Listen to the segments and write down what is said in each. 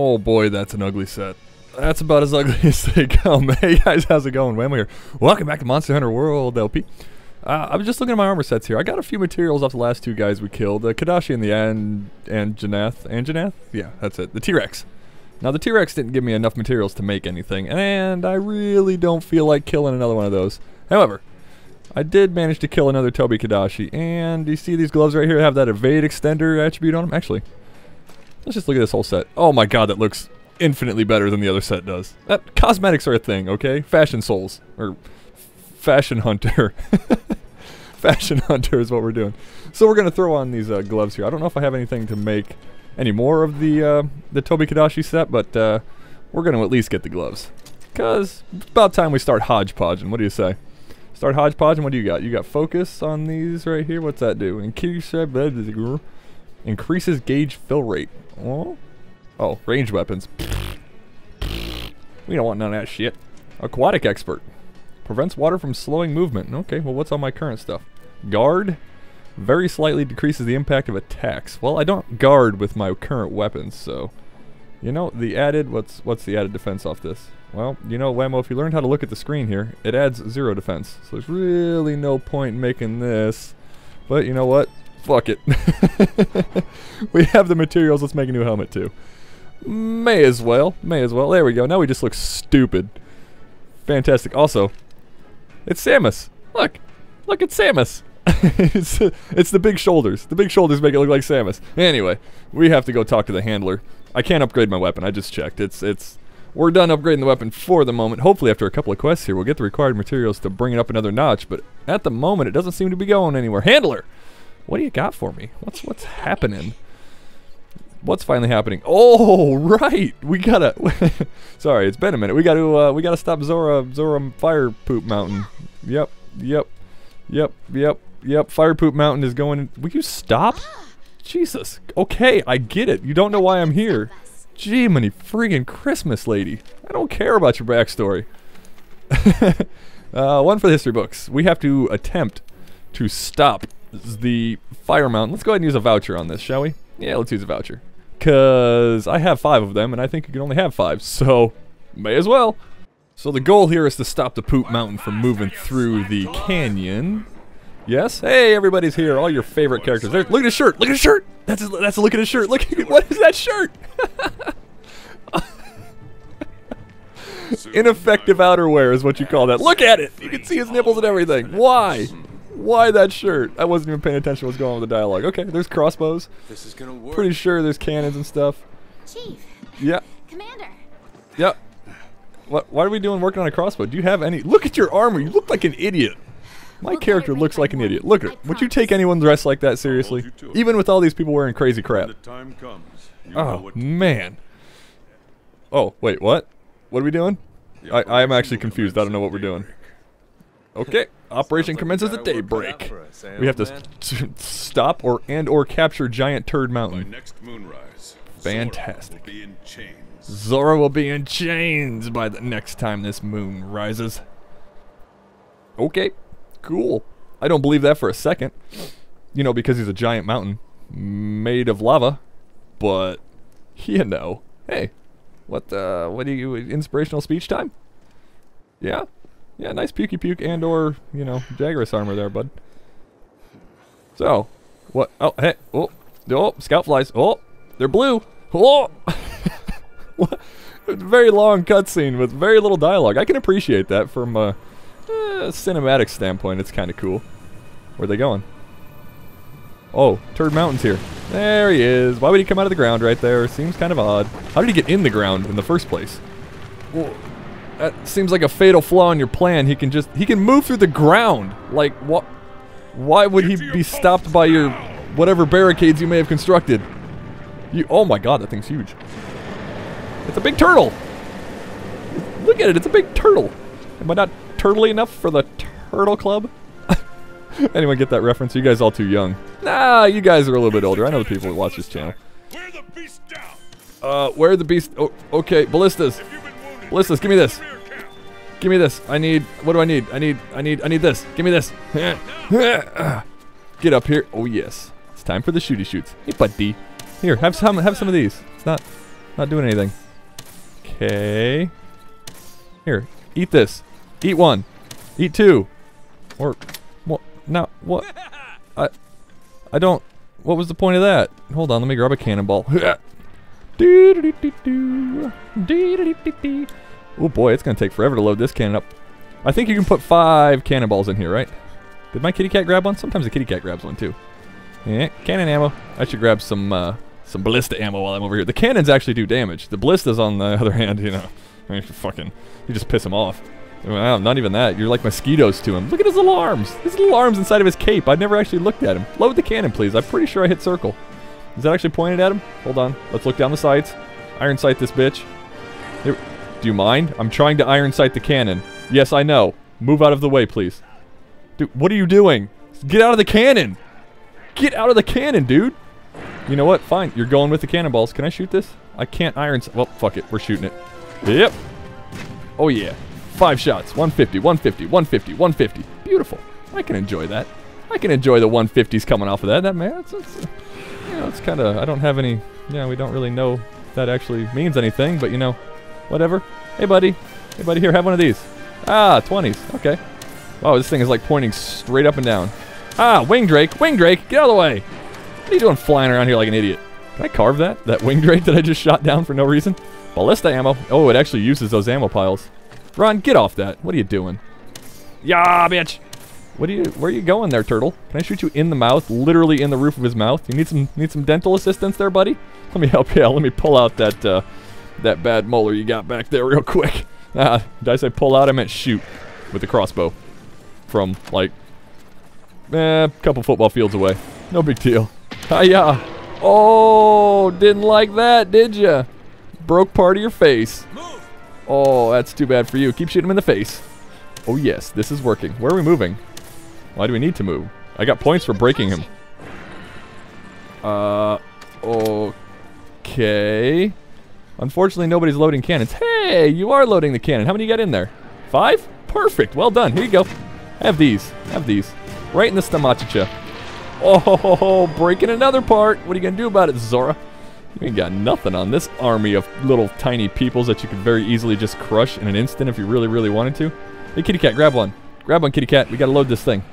Oh boy, that's an ugly set. That's about as ugly as they come. Hey guys, how's it going? Whamo here. Welcome back to Monster Hunter World LP. Uh, I was just looking at my armor sets here. I got a few materials off the last two guys we killed. Uh, Kadachi and the and Anjanath. And Janath? Yeah, that's it. The T-Rex. Now the T-Rex didn't give me enough materials to make anything, and I really don't feel like killing another one of those. However, I did manage to kill another Tobi-Kadachi, and you see these gloves right here have that evade extender attribute on them? Actually, let's just look at this whole set. Oh my god, that looks infinitely better than the other set does. That cosmetics are a thing, okay? Fashion souls or fashion hunter. fashion hunter is what we're doing. So we're gonna throw on these uh, gloves here. I don't know if I have anything to make any more of the uh, the Tobi-Kadachi set, but uh, we're gonna at least get the gloves. Cause it's about time we start hodgepodging. What do you say? Start hodgepodging. What do you got? You got focus on these right here. What's that do? Increases gauge fill rate. Oh, oh, range weapons. We don't want none of that shit. Aquatic expert. Prevents water from slowing movement. Okay, well what's on my current stuff? Guard. Very slightly decreases the impact of attacks. Well, I don't guard with my current weapons, so... You know, the added... What's what's the added defense off this? Well, you know, Whamo, if you learned how to look at the screen here, it adds zero defense. So there's really no point in making this. But you know what? Fuck it. we have the materials, let's make a new helmet too. May as well. May as well. There we go. Now we just look stupid. Fantastic. Also, it's Samus. Look. Look at Samus. it's, it's the big shoulders. The big shoulders make it look like Samus. Anyway, we have to go talk to the handler. I can't upgrade my weapon. I just checked. It's it's we're done upgrading the weapon for the moment. Hopefully after a couple of quests here, we'll get the required materials to bring it up another notch, but at the moment it doesn't seem to be going anywhere. Handler, what do you got for me? What's what's happening? What's finally happening? Oh, right. We gotta. sorry, it's been a minute. We gotta. Uh, we gotta stop Zorah. Zorah Fire Poop Mountain. Yep. Yep. Yep. Yep. Yep. Fire Poop Mountain is going. Will you stop? Jesus. Okay, I get it. You don't know why I'm here. Gee, many friggin' Christmas, lady. I don't care about your backstory. uh, one for the history books. We have to attempt to stop the fire mountain. Let's go ahead and use a voucher on this, shall we? Yeah, let's use a voucher. Because I have five of them, and I think you can only have five, so may as well. So the goal here is to stop the poop mountain from moving through the canyon. Yes? Hey, everybody's here. All your favorite characters. There, look at his shirt. Look at his shirt. That's that's a look at his shirt. Look, what is that shirt? Ineffective outerwear is what you call that. Look at it. You can see his nipples and everything. Why? Why that shirt? I wasn't even paying attention to what's going on with the dialogue. Okay, there's crossbows. This is gonna work. Pretty sure there's cannons and stuff. Chief. Yeah. Commander. Yep. What? Why are we doing working on a crossbow? Do you have any? Look at your armor. You look like an idiot. My We'll character looks like an idiot. Look at I it. Would you take anyone dressed like that seriously? Even with all these people wearing crazy crap. When the time comes, you oh, know Oh what man. Oh wait, what? What are we doing? I, I am actually confused. I don't know what we're doing. Okay. Operation commences at daybreak. We have to st- stop or and or capture giant turd By mountain. next moonrise, Fantastic. Zorah will be in chains. Zorah will be in chains by the next time this moon rises. Okay, cool. I don't believe that for a second. You know, because he's a giant mountain made of lava. But, you know, hey, what, uh, what do you, inspirational speech time? Yeah? Yeah, nice pukey puke and or, you know, Jagras armor there, bud. So, what, oh, hey, oh, oh, scout flies, oh, they're blue, oh! Very long cutscene with very little dialogue. I can appreciate that from a, a cinematic standpoint. It's kind of cool. Where are they going? Oh, Turd Mountain's here. There he is. Why would he come out of the ground right there? Seems kind of odd. How did he get in the ground in the first place? Well, that seems like a fatal flaw in your plan. He can just he can move through the ground. Like what? Why would he be stopped by your whatever barricades you may have constructed? You. Oh my God, that thing's huge. It's a big turtle. Look at it. It's a big turtle. Am I not turtly enough for the turtle club? Anyone get that reference? You guys all too young. Nah, you guys are a little bit older. I know the people that watch this channel. Wear the beast down. Uh, where are the beast? Oh, okay, ballistas. Ballistas, give me this. Give me this. I need. What do I need? I need. I need. I need this. Give me this. Get up here. Oh yes. It's time for the shooty shoots. Hey, buddy. Here, have some. Have some of these. It's not. Not doing anything. Okay. Here, eat this. Eat one. Eat two. Or, what? No, what? I, I don't. What was the point of that? Hold on, let me grab a cannonball. Oh boy, it's gonna take forever to load this cannon up. I think you can put five cannonballs in here, right? Did my kitty cat grab one? Sometimes the kitty cat grabs one too. Yeah, cannon ammo. I should grab some uh, some ballista ammo while I'm over here. The cannons actually do damage. The ballistas, on the other hand, you know, I mean, fucking, you just piss them off. Well, not even that. You're like mosquitoes to him. Look at his little arms. His little arms inside of his cape. I never actually looked at him. Load the cannon, please. I'm pretty sure I hit circle. Is that actually pointed at him? Hold on. Let's look down the sights. Iron sight this bitch. Here. Do you mind? I'm trying to iron sight the cannon. Yes, I know. Move out of the way, please. Dude, what are you doing? Get out of the cannon! Get out of the cannon, dude! You know what? Fine. You're going with the cannonballs. Can I shoot this? I can't iron... Well, fuck it. We're shooting it. Yep. Oh, yeah. Five shots. 150, 150, 150, 150. Beautiful. I can enjoy that. I can enjoy the 150s coming off of that. That man, that's, that's, you know, it's kind of... I don't have any... Yeah, we don't really know that actually means anything, but, you know, whatever. Hey, buddy. Hey, buddy, here, have one of these. Ah, 20s. Okay. Wow, this thing is like pointing straight up and down. Ah, Wing Drake. Wing Drake, get out of the way. What are you doing flying around here like an idiot? Can I carve that? That Wing Drake that I just shot down for no reason? Ballista ammo. Oh, it actually uses those ammo piles. Ron, get off that. What are you doing? Yeah, bitch. What are you? Where are you going there, turtle? Can I shoot you in the mouth? Literally in the roof of his mouth. You need some need some dental assistance there, buddy? Let me help you out. Let me pull out that uh, that bad molar you got back there real quick. Ah, did I say pull out? I meant shoot with the crossbow from like eh, a couple football fields away. No big deal. Hiya. Oh, didn't like that, did ya? Broke part of your face. Oh, that's too bad for you. Keep shooting him in the face. Oh yes, this is working. Where are we moving? Why do we need to move? I got points for breaking him. Uh, okay. Unfortunately, nobody's loading cannons. Hey, you are loading the cannon. How many you got in there? Five? Perfect. Well done. Here you go. Have these. Have these. Right in the stomachicha. Oh, breaking another part. What are you going to do about it, Zorah? You ain't got nothing on this army of little tiny peoples that you could very easily just crush in an instant if you really, really wanted to. Hey, kitty cat, grab one. Grab one, kitty cat. We got to load this thing.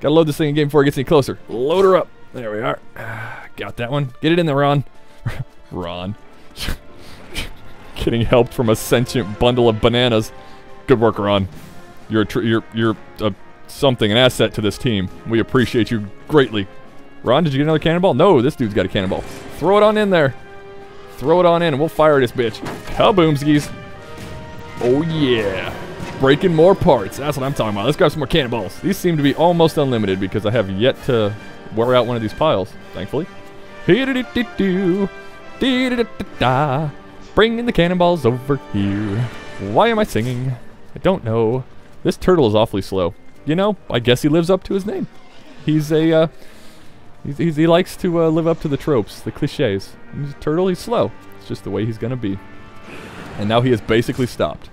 Got to load this thing again before it gets any closer. Load her up. There we are. Got that one. Get it in there, Ron. Ron. Getting help from a sentient bundle of bananas. Good work, Ron. You're a you're you're a something, an asset to this team. We appreciate you greatly. Ron, did you get another cannonball? No, this dude's got a cannonball. Throw it on in there. Throw it on in, and we'll fire this bitch. Kaboomskis. Oh yeah. Breaking more parts. That's what I'm talking about. Let's grab some more cannonballs. These seem to be almost unlimited because I have yet to wear out one of these piles, thankfully. Bringing the cannonballs over here. Why am I singing? I don't know. This turtle is awfully slow. You know, I guess he lives up to his name. He's a, uh, he's, he's, he likes to uh, live up to the tropes, the cliches. He's turtle, he's slow. It's just the way he's gonna be. And now he has basically stopped.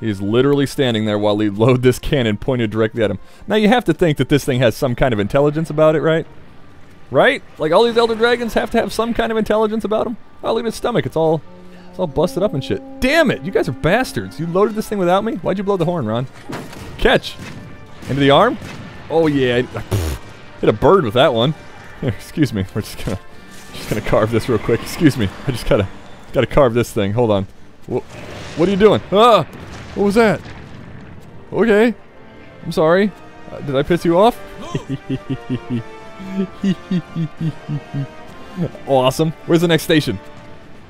He is literally standing there while we load this cannon pointed directly at him. Now you have to think that this thing has some kind of intelligence about it, right? Right? Like all these Elder Dragons have to have some kind of intelligence about them. Oh, look at his stomach. It's all it's all busted up and shit. Damn it! You guys are bastards. You loaded this thing without me? Why'd you blow the horn, Ron? Catch! Into the arm? Oh yeah, I, hit a bird with that one. Excuse me. We're just gonna just gonna carve this real quick. Excuse me. I just gotta gotta carve this thing. Hold on. Wha what are you doing? Ah! What was that? Okay. I'm sorry. Uh, did I piss you off? awesome. Where's the next station?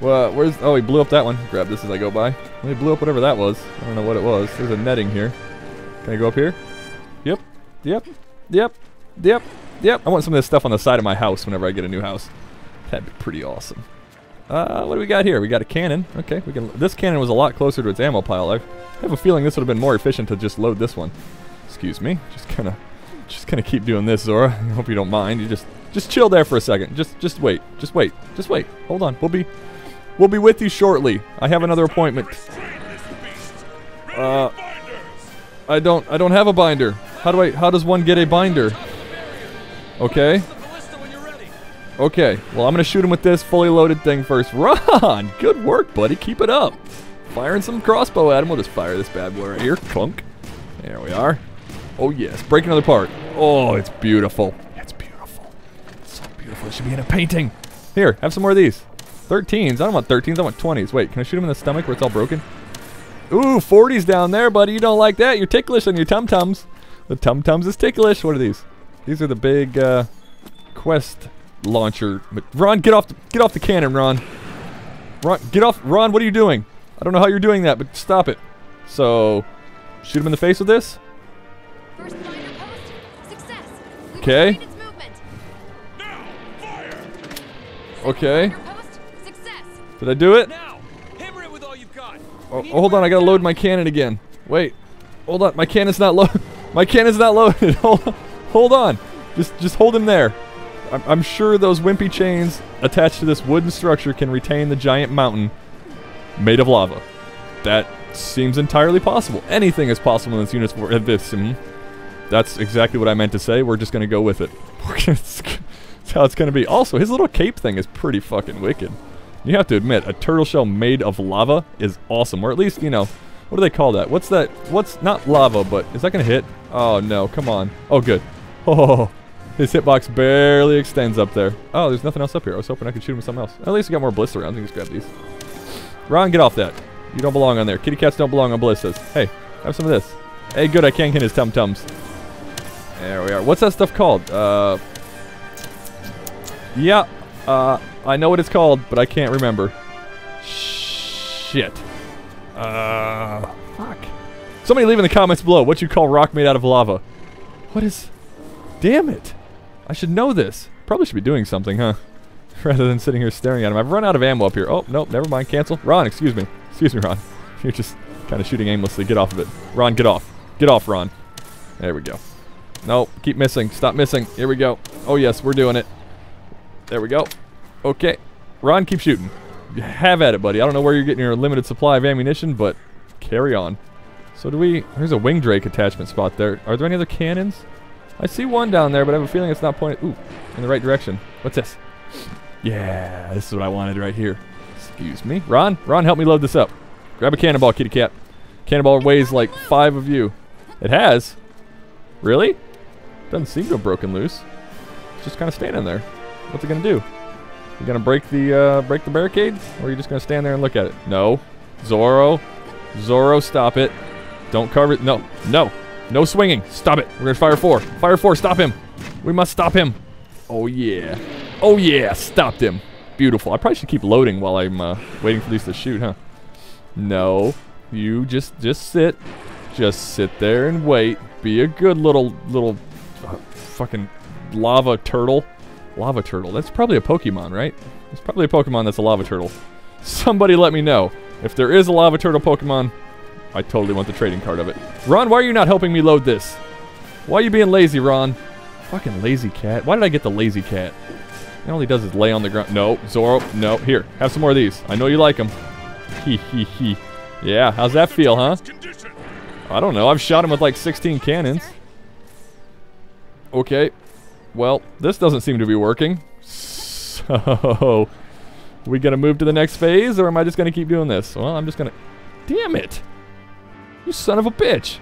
Well, where's... Oh, he blew up that one. Grab this as I go by. Well, he blew up whatever that was. I don't know what it was. There's a netting here. Can I go up here? Yep. Yep. Yep. Yep. Yep. I want some of this stuff on the side of my house whenever I get a new house. That'd be pretty awesome. Uh, what do we got here? We got a cannon. Okay, we can. This cannon was a lot closer to its ammo pile. I have a feeling this would have been more efficient to just load this one. Excuse me. Just kind of, just kind of keep doing this, Zorah. I hope you don't mind. You just, just chill there for a second. Just, just wait. Just wait. Just wait. Hold on. We'll be, we'll be with you shortly. I have another appointment. Uh, I don't, I don't have a binder. How do I? How does one get a binder? Okay. Okay, well, I'm going to shoot him with this fully loaded thing first. Ron! Good work, buddy. Keep it up. Firing some crossbow at him. We'll just fire this bad boy right here. Clunk. There we are. Oh, yes. Break another part. Oh, it's beautiful. It's beautiful. It's so beautiful. It should be in a painting. Here, have some more of these. 13s. I don't want 13s. I want 20s. Wait, can I shoot him in the stomach where it's all broken? Ooh, 40s down there, buddy. You don't like that. You're ticklish on your tum-tums. The tum-tums is ticklish. What are these? These are the big uh, quest launcher. Ron, get off the, get off the cannon, Ron. Ron, get off. Ron, what are you doing? I don't know how you're doing that, but stop it. So, shoot him in the face with this. First finder post. Success. We've Okay. restrained its movement. Now, fire! Okay. Finder post. Success. Did I do it? Now, it with all you've got. Oh, oh, hold on, I gotta load my cannon again. Wait, hold on, my cannon's not loaded. my cannon's not loaded. hold, on. hold on, just just hold him there. I'm, sure those wimpy chains attached to this wooden structure can retain the giant mountain made of lava. That seems entirely possible. Anything is possible in this this. mhm. That's exactly what I meant to say. We're just gonna go with it. That's how it's gonna be. Also, his little cape thing is pretty fucking wicked. You have to admit, a turtle shell made of lava is awesome. Or at least, you know, what do they call that? What's that? What's not lava, but is that gonna hit? Oh no, come on. Oh good. Oh, his hitbox barely extends up there. Oh, there's nothing else up here. I was hoping I could shoot him with something else. At least we got more blister rounds. We can just grab these. Ron, get off that. You don't belong on there. Kitty cats don't belong on ballistas. Hey, have some of this. Hey, good. I can't hit his tum tums. There we are. What's that stuff called? Uh, yeah. Uh, I know what it's called, but I can't remember. Shit. Uh, fuck. Somebody leave in the comments below what you call rock made out of lava. What is? Damn it. I should know this. Probably should be doing something, huh? Rather than sitting here staring at him. I've run out of ammo up here. Oh, nope, never mind. Cancel. Ron, excuse me. Excuse me, Ron. You're just kind of shooting aimlessly. Get off of it. Ron, get off. Get off, Ron. There we go. No, keep missing. Stop missing. Here we go. Oh, yes, we're doing it. There we go. Okay. Ron, keep shooting. Have at it, buddy. I don't know where you're getting your limited supply of ammunition, but carry on. So do we... There's a wing drake attachment spot there. Are there any other cannons? I see one down there, but I have a feeling it's not pointed... Ooh, in the right direction. What's this? Yeah, this is what I wanted right here. Excuse me. Ron, Ron, help me load this up. Grab a cannonball, kitty cat. Cannonball weighs like five of you. It has? Really? Doesn't seem to have broken loose. It's just kind of standing there. What's it gonna do? You gonna break the uh, break the barricade, or are you just gonna stand there and look at it? No, Zoro, Zoro, stop it! Don't cover it. No, no, no swinging. Stop it. We're gonna fire four. Fire four. Stop him. We must stop him. Oh yeah. Oh yeah. Stopped him. Beautiful. I probably should keep loading while I'm uh, waiting for these to shoot, huh? No, you just just sit, just sit there and wait. Be a good little little uh, fucking lava turtle. Lava turtle. That's probably a Pokemon, right? It's probably a Pokemon that's a lava turtle. Somebody let me know. If there is a lava turtle Pokemon, I totally want the trading card of it. Ron, why are you not helping me load this? Why are you being lazy, Ron? Fucking lazy cat. Why did I get the lazy cat? All he does is lay on the ground. No, Zoro. No, here. Have some more of these. I know you like them. Hee. Yeah, how's that feel, huh? I don't know. I've shot him with like 16 cannons. Okay. Well, this doesn't seem to be working. So, we gonna move to the next phase, or am I just gonna keep doing this? Well, I'm just gonna. Damn it! You son of a bitch!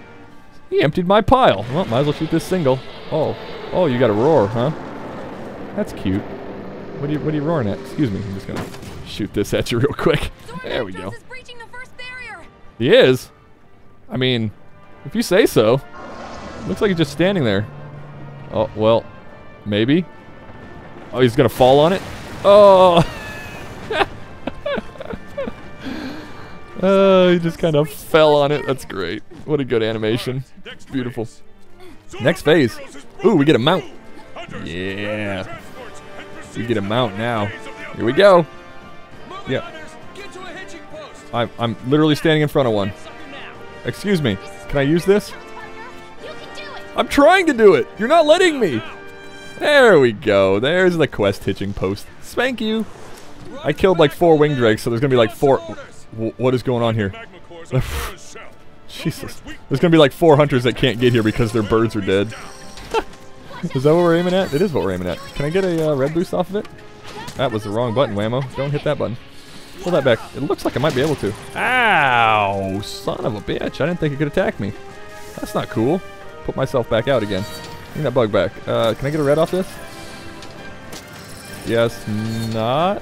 He emptied my pile. Well, might as well shoot this single. Oh, oh, you got a roar, huh? That's cute. What are you, what are you roaring at? Excuse me. I'm just gonna shoot this at you real quick. There we go. Is breaching the first barrier. He is. I mean, if you say so. Looks like he's just standing there. Oh, well, maybe. Oh, he's gonna fall on it? Oh! oh, he just kind of fell on it. That's great. What a good animation. Next Beautiful. Next phase. Heroes Ooh, we get a mount. Yeah. We get a mount now. phase of the Here we go. Move Yeah. it, hunters. Get to a hitching post. I'm, I'm literally standing in front of one. Excuse me. Can I use this? Partner, you can do it. I'm trying to do it. You're not letting me. There we go. There's the quest hitching post. Spank you. I killed like four wing drakes, so there's gonna be like four. What is going on here? magma cores on Terra's shell. Jesus. There's gonna be like four hunters that can't get here because their birds are dead. is that what we're aiming at? It is what we're aiming at. Can I get a uh, red boost off of it? That was the wrong button, Whamo. Don't hit that button. Pull that back. It looks like I might be able to. Ow! Son of a bitch. I didn't think it could attack me. That's not cool. Put myself back out again. Bring that bug back. Uh, can I get a red off this? Yes, not.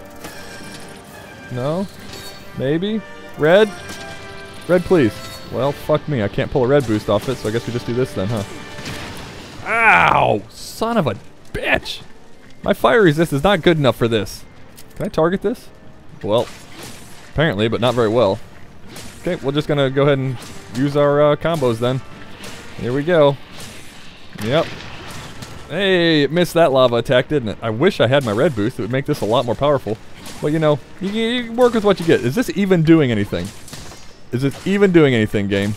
No? Maybe? Red? Red, please. Well, fuck me. I can't pull a red boost off it, so I guess we just do this then, huh? Ow! Son of a bitch! My fire resist is not good enough for this. Can I target this? Well, apparently, but not very well. Okay, we're just gonna go ahead and use our uh, combos then. Here we go. Yep. Hey, it missed that lava attack, didn't it? I wish I had my red boost. It would make this a lot more powerful. But you know, you, you work with what you get. Is this even doing anything? Is it even doing anything, game?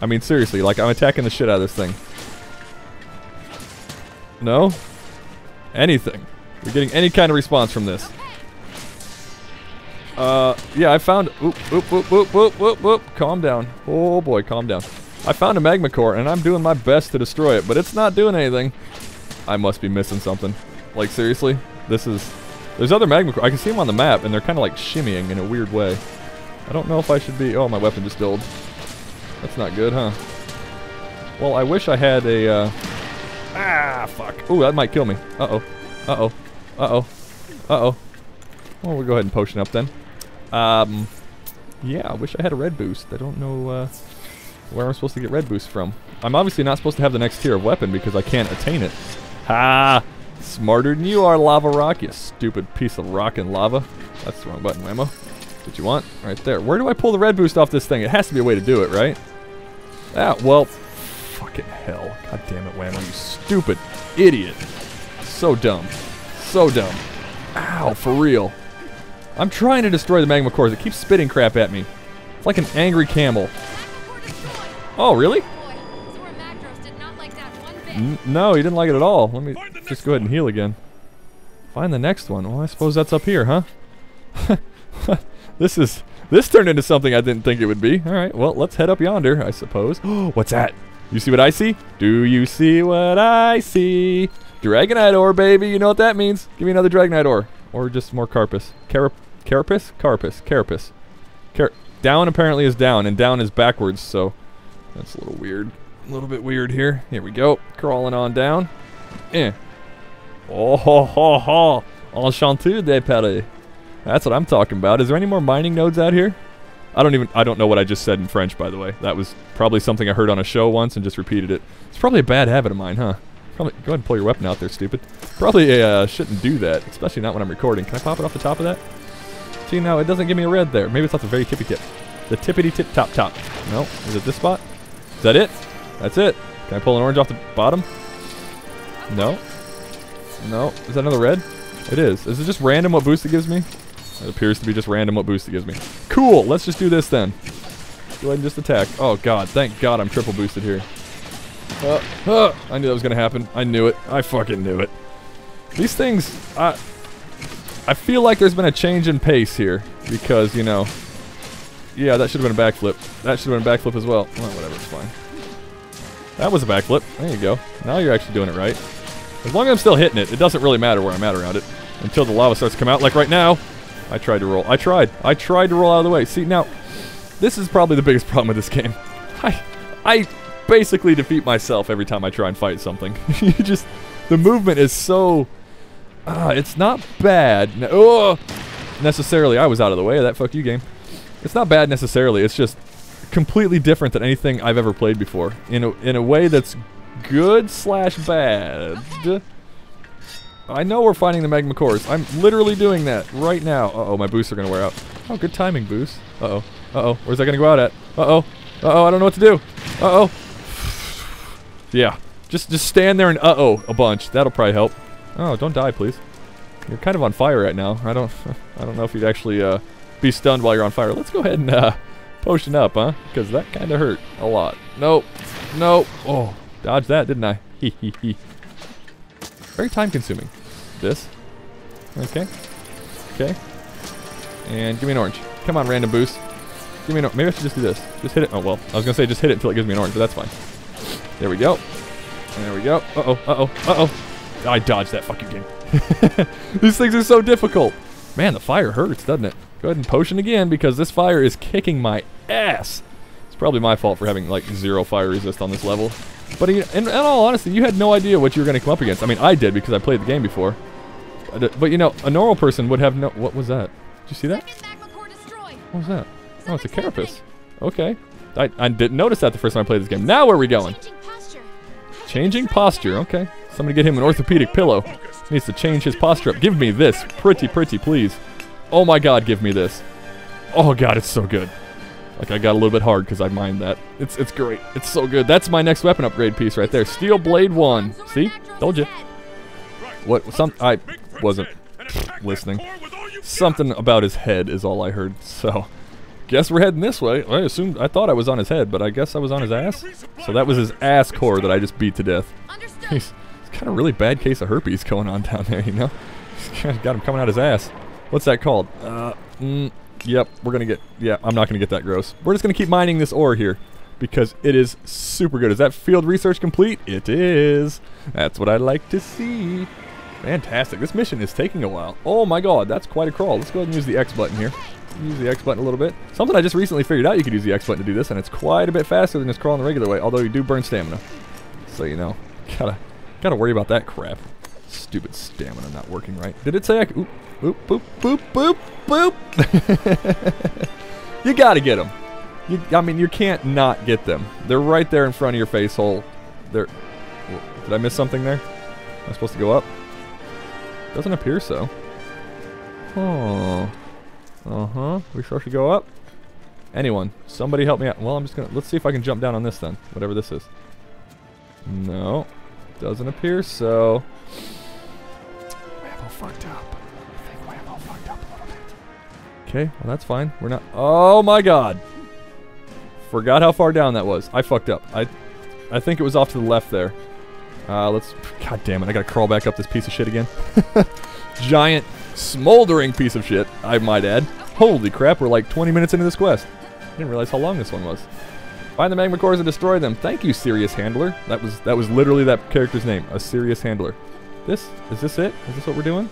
I mean, seriously, like, I'm attacking the shit out of this thing. No? Anything. You're getting any kind of response from this. Uh, yeah, I found. Oop, oop, oop, oop, oop, oop, oop. Calm down. Oh boy, calm down. I found a magma core, and I'm doing my best to destroy it, but it's not doing anything. I must be missing something. Like seriously, this is. There's other magma. I can see them on the map, and they're kind of like shimmying in a weird way. I don't know if I should be. Oh, my weapon just dulled. That's not good, huh? Well, I wish I had a. Uh, ah, fuck. Ooh, that might kill me. Uh oh. Uh oh. Uh oh. Uh oh. Well, we'll go ahead and potion up then. Um, yeah, I wish I had a red boost. I don't know uh, where I'm supposed to get red boost from. I'm obviously not supposed to have the next tier of weapon because I can't attain it. Ha! Smarter than you are, Lava Rock, you stupid piece of rock and lava. That's the wrong button, Whamo. What you want? Right there. Where do I pull the red boost off this thing? It has to be a way to do it, right? Ah, well, fucking hell. God damn it, Whamo, you stupid idiot. So dumb. So dumb. Ow, for real. I'm trying to destroy the magma cores. It keeps spitting crap at me. It's like an angry camel. Oh, really? N no, he didn't like it at all. Let me just go ahead and heal again. Find the next one. Well, I suppose that's up here, huh? this is this turned into something I didn't think it would be. All right, well, let's head up yonder, I suppose. What's that? You see what I see? Do you see what I see? Dragonite ore, baby. You know what that means. Give me another Dragonite ore. Or just more Carpus. Carap Carapace? Carpus. Carapace. Car down apparently is down, and down is backwards, so that's a little weird. A little bit weird here. Here we go. Crawling on down. Eh. Oh ho ho ho. Enchanté de Paris. That's what I'm talking about. Is there any more mining nodes out here? I don't even I don't know what I just said in French by the way. That was probably something I heard on a show once and just repeated it. It's probably a bad habit of mine, huh? Probably go ahead and pull your weapon out there, stupid. Probably uh, shouldn't do that, especially not when I'm recording. Can I pop it off the top of that? See now it doesn't give me a red there. Maybe it's off the very tippy tip. The tippity tip top top. No, is it this spot? Is that it? That's it. Can I pull an orange off the bottom? No. No. Is that another red? It is. Is it just random what boost it gives me? It appears to be just random what boost it gives me. Cool. Let's just do this then. Go ahead and just attack. Oh god. Thank god I'm triple boosted here. Uh, uh, I knew that was gonna happen. I knew it. I fucking knew it. These things, I, I feel like there's been a change in pace here because you know. Yeah, that should have been a backflip. That should have been a backflip as well. Well, whatever, it's fine. That was a backflip. There you go. Now you're actually doing it right. As long as I'm still hitting it, it doesn't really matter where I'm at around it. Until the lava starts to come out, like right now. I tried to roll. I tried. I tried to roll out of the way. See, now, this is probably the biggest problem with this game. I, I basically defeat myself every time I try and fight something. you just, the movement is so, uh, it's not bad. Oh, necessarily. I was out of the way of that fuck you game. It's not bad necessarily. It's just completely different than anything I've ever played before. In a, in a way that's good slash bad. I know we're finding the magma cores. I'm literally doing that right now. Uh-oh, my boosts are going to wear out. Oh, good timing, boost. Uh-oh. Uh-oh. Where's that going to go out at? Uh-oh. Uh-oh, I don't know what to do. Uh-oh. Yeah. Just just stand there and uh-oh a bunch. That'll probably help. Oh, don't die, please. You're kind of on fire right now. I don't I don't know if you'd actually uh, be stunned while you're on fire. Let's go ahead and uh, potion up, huh? Because that kind of hurt a lot. Nope. Nope. Oh, dodged that, didn't I? Very time consuming. This. Okay. Okay. And give me an orange. Come on, random boost. Give me an orange. Maybe I should just do this. Just hit it. Oh, well. I was going to say just hit it until it gives me an orange, but that's fine. There we go. There we go. Uh-oh. Uh-oh. Uh-oh. I dodged that fucking game. These things are so difficult. Man, the fire hurts, doesn't it? Go ahead and potion again because this fire is kicking my ass. It's probably my fault for having like zero fire resist on this level. But in, in, all honesty, you had no idea what you were going to come up against. I mean, I did because I played the game before. Uh, but you know, a normal person would have no. What was that? Did you see that? Second magma core destroyed. What was that? Oh, it's a carapace. Okay. I, I didn't notice that the first time I played this game. Now where are we going? Changing posture. How Changing I posture. destroy Okay. Somebody get him an orthopedic pillow. Needs to change his posture up. Give me this. Pretty, pretty, please. Oh my god, give me this. Oh god, it's so good. Like I got a little bit hard because I mined that. It's it's great. It's so good. That's my next weapon upgrade piece right there. Steel Blade 1. See? Told you. What some I wasn't listening. Something about his head is all I heard. So, guess we're heading this way. I assumed I thought I was on his head, but I guess I was on his ass. So that was his ass core that I just beat to death. He's, he's got a really bad case of herpes going on down there, you know? He's got him coming out his ass. What's that called? Uh, mm, yep, we're gonna get, yeah, I'm not gonna get that gross. We're just gonna keep mining this ore here because it is super good. Is that field research complete? It is. That's what I like to see. Fantastic. This mission is taking a while. Oh my god, that's quite a crawl. Let's go ahead and use the X button here. Use the X button a little bit. Something I just recently figured out you could use the X button to do this, and it's quite a bit faster than just crawling the regular way, although you do burn stamina. So you know, gotta gotta worry about that crap. Stupid stamina not working right. Did it say I? c- Oop, oop, boop, boop, boop, boop. you gotta get them. You, I mean, you can't not get them. They're right there in front of your face hole. They're. Did I miss something there? Am I supposed to go up? Doesn't appear so. Oh. Uh huh. We sure should go up? Anyone, somebody help me out. Well, I'm just gonna. Let's see if I can jump down on this then. Whatever this is. No. Doesn't appear so. Fucked up. I think Whamo fucked up a little bit. Okay, well that's fine. We're not. Oh my god. Forgot how far down that was. I fucked up. I, I think it was off to the left there. Uh, let's. God damn it! I gotta crawl back up this piece of shit again. Giant, smoldering piece of shit. I might add. Holy crap! We're like 20 minutes into this quest. I didn't realize how long this one was. Find the magma cores and destroy them. Thank you, serious handler. That was that was literally that character's name, a serious handler. This is this it? Is this what we're doing?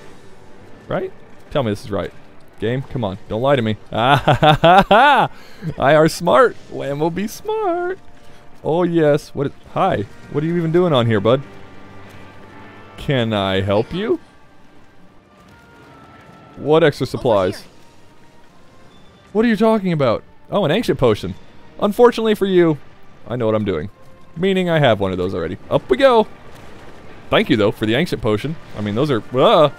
Right? Tell me this is right. Game, come on, don't lie to me. Ah ha ha ha ha! I are smart. Wham will be smart. Oh yes. What? Hi. What are you even doing on here, bud? Can I help you? What extra supplies? What are you talking about? Oh, an ancient potion. Unfortunately for you, I know what I'm doing. Meaning I have one of those already. Up we go. Thank you, though, for the ancient potion. I mean, those are uh,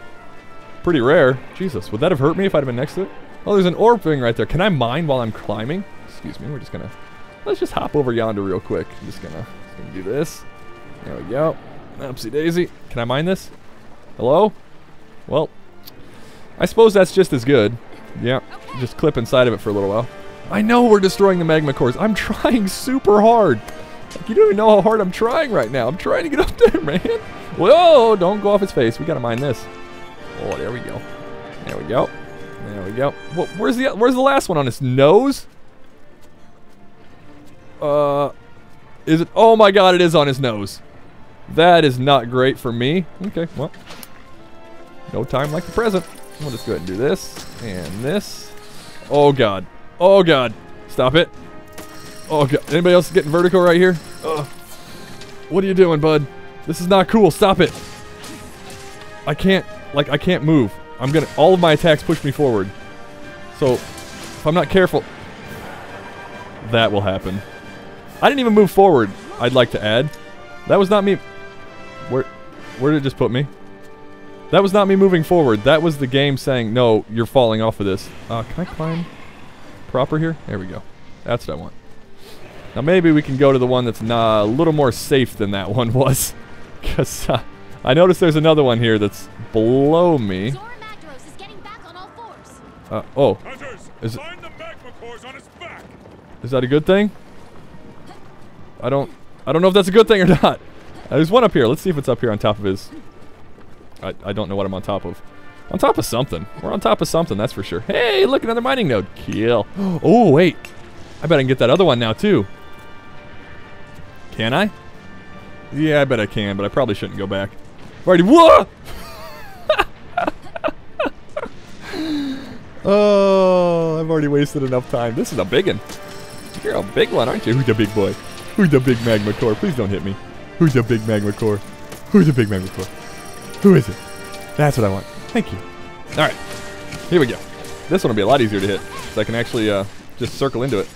pretty rare. Jesus, would that have hurt me if I'd have been next to it? Oh, there's an orb thing right there. Can I mine while I'm climbing? Excuse me, we're just gonna... Let's just hop over yonder real quick. I'm just gonna, just gonna do this. There we go. Oopsie daisy. Can I mine this? Hello? Well, I suppose that's just as good. Yeah, just clip inside of it for a little while. I know we're destroying the magma cores. I'm trying super hard. Like, you don't even know how hard I'm trying right now. I'm trying to get up there, man. Whoa, don't go off his face. We gotta mine this. Oh, there we go. There we go. There we go. What, where's the where's the last one on his nose? Uh, is it? Oh my God! It is on his nose. That is not great for me. Okay, well, no time like the present. We'll just go ahead and do this and this. Oh God. Oh God. Stop it. Oh God. Anybody else getting vertical right here? Ugh. What are you doing, bud? This is not cool. Stop it. I can't, like, I can't move. I'm gonna, all of my attacks push me forward. So, if I'm not careful, that will happen. I didn't even move forward, I'd like to add. That was not me. Where, where did it just put me? That was not me moving forward. That was the game saying, no, you're falling off of this. Uh, can I climb proper here? There we go. That's what I want. Now maybe we can go to the one that's nah, a little more safe than that one was. Because uh, I noticed there's another one here that's below me. Zorah Magdaros is getting back on all fours. Uh, oh, Is it- find the magma cores on its is that a good thing? I don't, I don't know if that's a good thing or not. Uh, there's one up here. Let's see if it's up here on top of his. I, I don't know what I'm on top of. On top of something. We're on top of something, that's for sure. Hey, look, another mining node. Kill. Oh, wait. I bet I can get that other one now, too. Can I? Yeah, I bet I can, but I probably shouldn't go back. Already- Whoa! oh, I've already wasted enough time. This is a big one. You're a big one, aren't you? Who's the big boy? Who's the big magma core? Please don't hit me. Who's the big magma core? Who's the big magma core? Who is it? That's what I want. Thank you. All right, here we go. This one will be a lot easier to hit, so I can actually uh, just circle into it.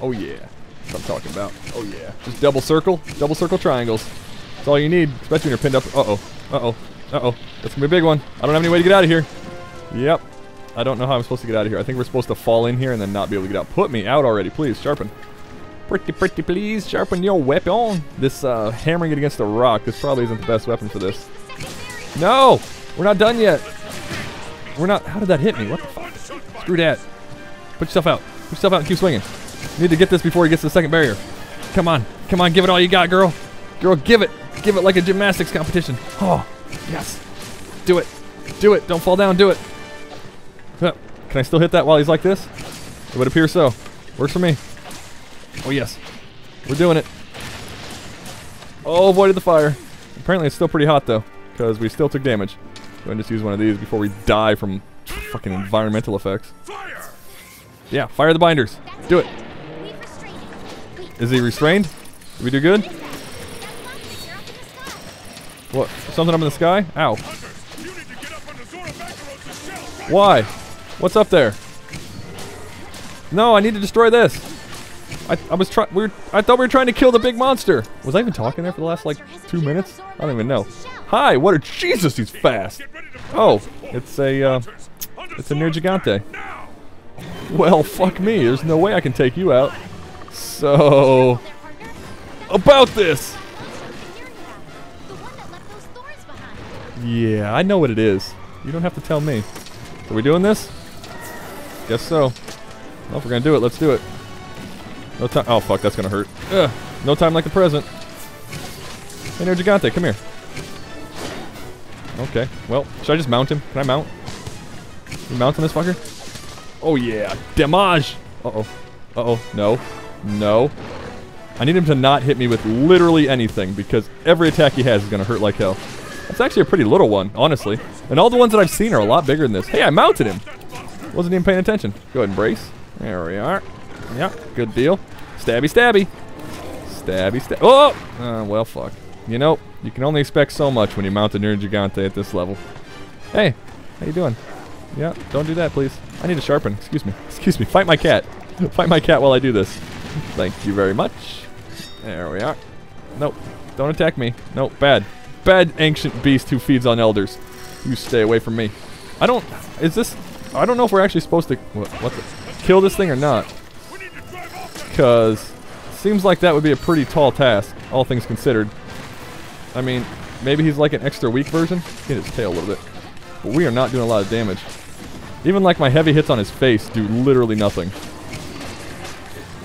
Oh yeah that's what I'm talking about. Oh yeah, just double circle, double circle triangles. That's all you need, especially when you're pinned up. Uh oh, uh oh, uh oh. That's gonna be a big one. I don't have any way to get out of here. Yep. I don't know how I'm supposed to get out of here. I think we're supposed to fall in here and then not be able to get out. Put me out already, please. Sharpen. Pretty, pretty, please. Sharpen your weapon. This uh, hammering it against a rock. This probably isn't the best weapon for this. No! We're not done yet. We're not. How did that hit me? What the fuck? Screw that. Put yourself out. Put yourself out and keep swinging. Need to get this before he gets to the second barrier. Come on. Come on. Give it all you got, girl. Girl, give it. Give it like a gymnastics competition. Oh, yes. Do it. Do it. Don't fall down. Do it. Can I still hit that while he's like this? It would appear so. Works for me. Oh, yes. We're doing it. Oh, avoided the fire. Apparently it's still pretty hot, though, because we still took damage. Go ahead and just use one of these before we die from fucking environmental effects. Yeah, fire the binders. Do it. Is he restrained? Did we do good? What? Something up in the sky? Ow. Why? What's up there? No, I need to destroy this. I, I was trying. We were, I thought we were trying to kill the big monster. Was I even talking there for the last like two minutes? I don't even know. Hi. What? A, Jesus, he's fast. Oh, it's a. Uh, it's a Zora Nergigante. Well, fuck me. There's no way I can take you out. So about this. Yeah, I know what it is. You don't have to tell me. Are we doing this? Guess so. Well, if we're gonna do it, let's do it. No time. Oh fuck, that's gonna hurt. Ugh. No time like the present. Hey, Gigante, come here. Okay. Well, should I just mount him? Can I mount? You mounting this fucker? Oh yeah, damage. Uh oh. Uh oh. No. No. I need him to not hit me with literally anything because every attack he has is gonna hurt like hell. That's actually a pretty little one, honestly. And all the ones that I've seen are a lot bigger than this. Hey, I mounted him. Wasn't even paying attention. Go ahead and brace. There we are. Yeah, good deal. Stabby, stabby. Stabby, stab. Oh! Uh, well, fuck. You know, you can only expect so much when you mount a Gigante at this level. Hey, how you doing? Yeah, don't do that, please. I need to sharpen. Excuse me. Excuse me. Fight my cat. Fight my cat while I do this. Thank you very much. There we are. Nope. Don't attack me. Nope. Bad. Bad ancient beast who feeds on elders. You stay away from me. I don't. Is this? I don't know if we're actually supposed to. What, what the? Kill this thing or not? Because seems like that would be a pretty tall task, all things considered. I mean, maybe he's like an extra weak version. Get his tail a little bit. But we are not doing a lot of damage. Even like my heavy hits on his face do literally nothing.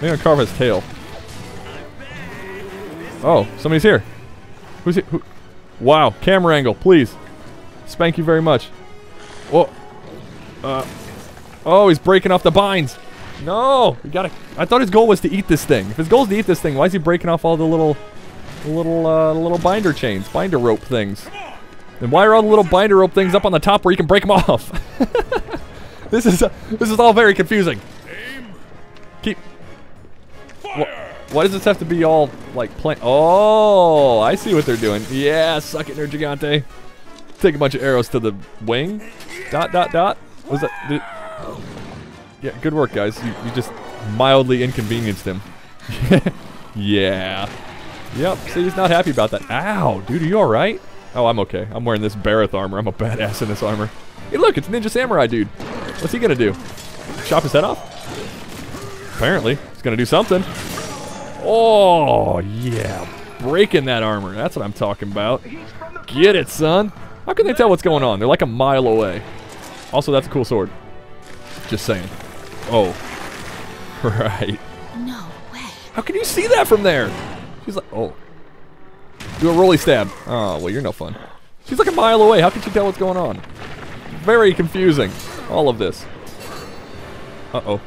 I'm gonna carve his tail. Oh, somebody's here. Who's he? Who? Wow, camera angle, please. Spank you very much. Whoa. Uh. Oh, he's breaking off the binds. No, we gotta. I thought his goal was to eat this thing. If his goal is to eat this thing, why is he breaking off all the little, little, uh, little binder chains, binder rope things? And why are all the little binder rope things up on the top where you can break them off? this is uh, this is all very confusing. Keep. Why does this have to be all like plain? Oh, I see what they're doing. Yeah, suck it, Nergigante. Take a bunch of arrows to the wing. Dot dot dot. Was that? Did, yeah, good work, guys. You, you just mildly inconvenienced him. yeah. Yep. See, he's not happy about that. Ow, dude, are you all right? Oh, I'm okay. I'm wearing this Barroth armor. I'm a badass in this armor. Hey, look, it's Ninja Samurai, dude. What's he gonna do? Chop his head off? Apparently, he's gonna do something. Oh, yeah. Breaking that armor. That's what I'm talking about. Get it, son. How can they tell what's going on? They're like a mile away. Also, that's a cool sword. Just saying. Oh. Right. No way. How can you see that from there? She's like, oh. Do a rolly stab. Oh, well, you're no fun. She's like a mile away. How can she tell what's going on? Very confusing. All of this. Uh-oh.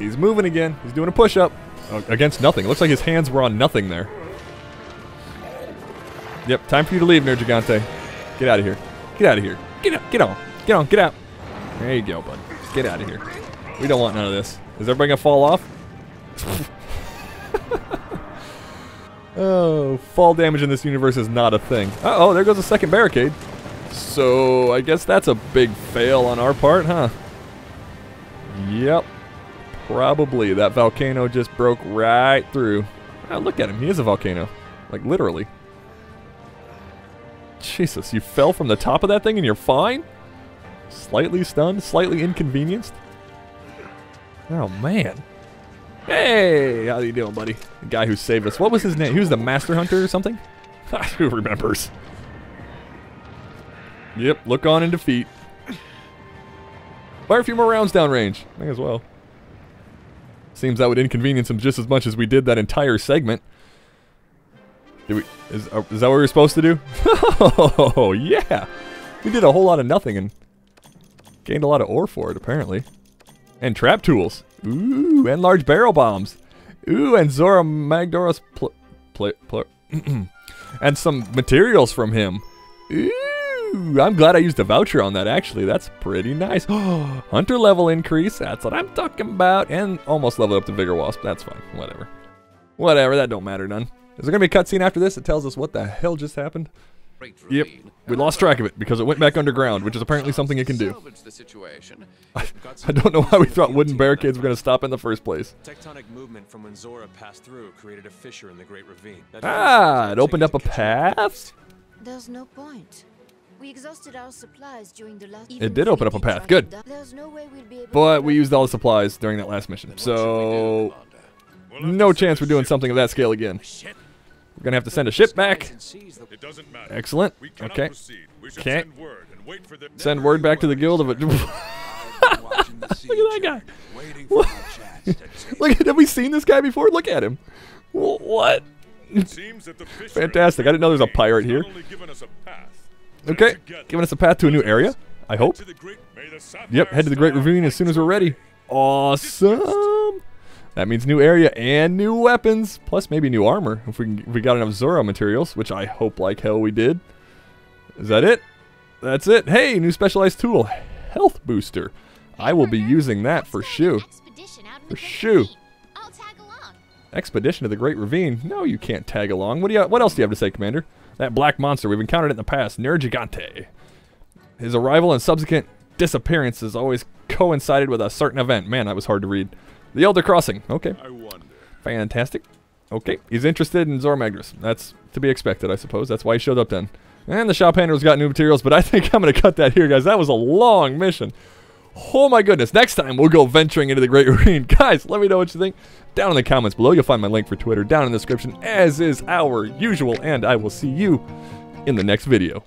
He's moving again. He's doing a push-up. Against nothing. It looks like his hands were on nothing there. Yep, time for you to leave, Nergigante. Get out of here. Get out of here. Get out. Get on. Get on. Get out. There you go, bud. Get out of here. We don't want none of this. Is everybody gonna fall off? oh, fall damage in this universe is not a thing. Uh oh, there goes a second barricade. So I guess that's a big fail on our part, huh? Yep. Probably. That volcano just broke right through. Oh, look at him. He is a volcano. Like, literally. Jesus, you fell from the top of that thing and you're fine? Slightly stunned? Slightly inconvenienced? Oh, man. Hey, how you doing, buddy? The guy who saved us. What was his name? He was the Master Hunter or something? Ah, who remembers? Yep, look on in defeat. Fire a few more rounds downrange. May as well. Seems that would inconvenience him just as much as we did that entire segment. Did we? Is, uh, is that what we were supposed to do? oh, yeah. We did a whole lot of nothing and gained a lot of ore for it, apparently. And trap tools. Ooh, and large barrel bombs. Ooh, and Zorah Magdaros pl pl pl and some materials from him. Ooh. Ooh, I'm glad I used a voucher on that, actually. That's pretty nice. Hunter level increase. That's what I'm talking about. And almost leveled up to Vigor Wasp. That's fine. Whatever. Whatever. That don't matter none. Is there going to be a cutscene after this that tells us what the hell just happened? Yep. We lost track of it because it went back underground, which is apparently something it can do. Salvage the situation. I, I don't know why we thought wooden barricades were going to stop in the first place. Tectonic movement from when Zorah passed through created a fissure in the Great Ravine. Ah, it opened up a path? There's no point. We exhausted our supplies during the last. It did open up a path. Good. There's no way we'll be able But we used all the supplies during that last mission. So, We'll no chance a we're doing something of that scale again. We're going to have to send a ship back. It doesn't matter. Excellent. We Okay. We Can't- send word and wait for them. Send word back to the guild of it. Look Look at that guy. Look at, have we seen this guy before? Look at him. What? It seems that the Fantastic. I didn't know there was a pirate here. only given us a path, Okay, giving us a path to a new area. I hope. to the great, may the Yep, head to the Great Ravine as soon as we're ready. Awesome. That means new area and new weapons, plus maybe new armor if we can, if we got enough Zorah materials, which I hope like hell we did. Is that it? That's it. Hey, new specialized tool, health booster. I will be using that for shoe. Expedition For the Great shoe. Ravine. I'll tag along. Expedition to the Great Ravine. No, you can't tag along. What do you? What else do you have to say, Commander? That black monster we've encountered it in the past, Nergigante. His arrival and subsequent disappearance has always coincided with a certain event. Man, that was hard to read. The Elder Crossing. Okay, I wonder. fantastic. Okay, he's interested in Zorah Magdaros. That's to be expected, I suppose. That's why he showed up then. And the shop handler's got new materials, but I think I'm going to cut that here, guys. That was a long mission. Oh my goodness. Next time, we'll go venturing into the Great Ravine. Guys, let me know what you think down in the comments below. You'll find my link for Twitter down in the description, as is our usual, and I will see you in the next video.